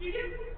You do?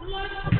What?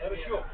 Yarış yok.